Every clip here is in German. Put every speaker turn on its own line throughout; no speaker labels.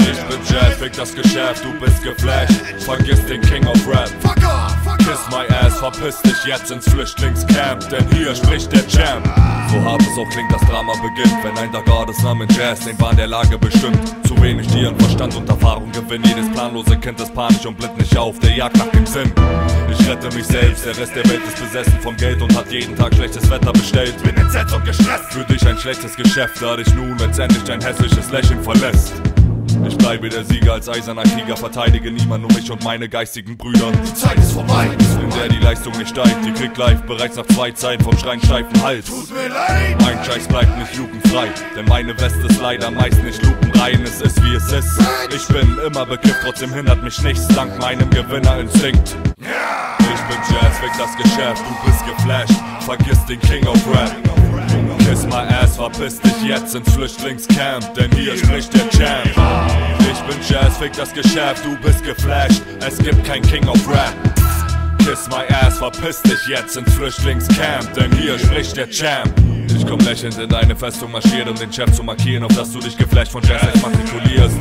Ich bin Jazz, fick das Geschäft, du bist geflasht. Vergiss den King of Rap.
Fuck off,
Kiss my ass, verpiss dich jetzt ins Flüchtlingscamp, denn hier spricht der Champ. So hart es auch klingt, das Drama beginnt, wenn ein Tag Gottes Name Jazz den Bahn der Lage bestimmt. Zu wenig Tieren, Verstand und Erfahrung gewinnt, jedes planlose Kind ist panisch und blickt nicht auf, der Jagd nach dem Sinn. Ich rette mich selbst, der Rest der Welt ist besessen vom Geld und hat jeden Tag schlechtes Wetter bestellt. Bin entsetzt und gestresst. Für dich ein schlechtes Geschäft, da dich nun letztendlich dein hässliches Lächeln verlässt. Ich bleibe der Sieger als eiserner Krieger, verteidige niemand, nur mich und meine geistigen Brüder.
Die Zeit ist vorbei.
In der die Leistung nicht steigt, die kriegt live bereits nach zwei Zeiten vom Schreien steifen Hals.
Tut mir leid.
Mein Scheiß bleibt nicht jugendfrei, denn meine Weste ist leider meist nicht lupenrein, es ist wie es ist. Ich bin immer bekifft, trotzdem hindert mich nichts, dank meinem Gewinnerinstinkt. Ich bin Jazz, fick das Geschäft, du bist geflasht, vergiss den King of Rap. Kiss my ass, verpiss dich jetzt ins Flüchtlingscamp, denn hier spricht der Champ. Ich bin Jazz, fick das Geschäft, du bist geflasht, es gibt kein King of Rap. Kiss my ass, verpiss dich jetzt ins Flüchtlingscamp, denn hier spricht der Champ. Ich komm lächelnd in deine Festung marschiert, um den Chef zu markieren, auf dass du dich geflasht von Jazz exmatrikulierst.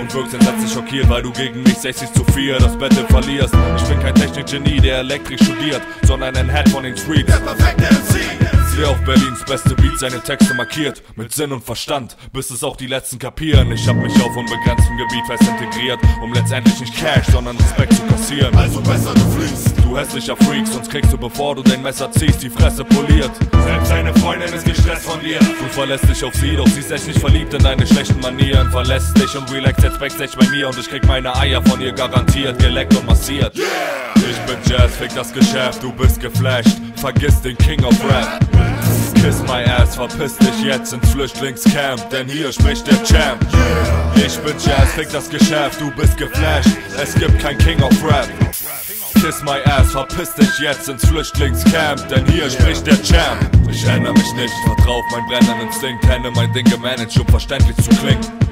Und wirkst entsetzt schockiert, weil du gegen mich 60 zu 4 das Battle verlierst. Ich bin kein Technikgenie, der Elektrik studiert, sondern ein Head von den Streets.
Der perfekte MC.
Der auf Berlins beste Beat seine Texte markiert, mit Sinn und Verstand, bis es auch die letzten kapieren. Ich hab mich auf unbegrenztem Gebiet fest integriert, um letztendlich nicht Cash, sondern Respekt zu kassieren.
Also besser du fliehst.
Du hässlicher Freak, sonst kriegst du, bevor du dein Messer ziehst, die Fresse poliert. Selbst deine Freundin ist gestresst von dir. Du verlässt dich auf sie, doch sie ist echt nicht verliebt in deine schlechten Manieren. Verlässt dich und relax jetzt backstage bei mir und ich krieg meine Eier von ihr garantiert, geleckt und massiert. Ich bin Jazz, fick das Geschäft, du bist geflasht. Vergiss den King of Rap. Kiss my ass, verpiss dich jetzt ins Flüchtlingscamp, denn hier spricht der Champ. Ich bin Jazz, fick das Geschäft, du bist geflasht. Es gibt kein King of Rap. Kiss my ass, verpiss dich jetzt ins Flüchtlingscamp, denn hier spricht der Champ. Ich ändere mich nicht, vertrau auf meinen brennenden Instinkt, hände mein Ding gemanagt, um verständlich zu klingen.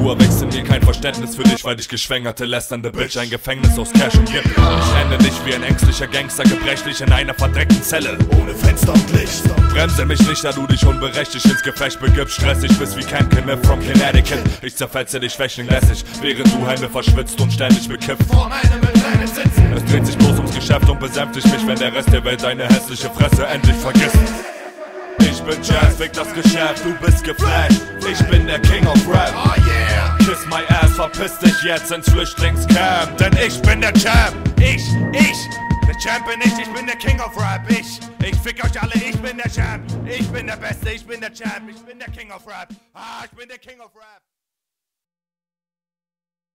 Du erwächst in mir kein Verständnis für dich, weil dich geschwängerte, lästernde Bitch ein Gefängnis aus Cash und gibt. Ich ende nicht wie ein ängstlicher Gangster, gebrechlich in einer verdreckten Zelle.
Ohne Fenster und Licht.
Bremse mich nicht, da du dich unberechtigt ins Gefecht begibst. Stressig bist wie Ken Kniff from Connecticut. Ich zerfetze dich schwächlinglässig, während du Hände verschwitzt und ständig bekifft.
Vor meinem Sitzen.
Es dreht sich bloß ums Geschäft und besänftigt mich, wenn der Rest der Welt deine hässliche Fresse endlich vergisst. Ich bin Jazz, fick das Geschäft, du bist geflasht. Ich bin der King of Rap. Kiss my ass, verpiss dich jetzt ins Flüchtlingscamp, denn ich bin der Champ.
Ich, ich, der Champ bin ich, ich bin der King of Rap, ich, ich fick euch alle, ich bin der Champ, ich bin der Beste, ich bin der Champ, ich bin der King of Rap, ah, ich bin der King of Rap.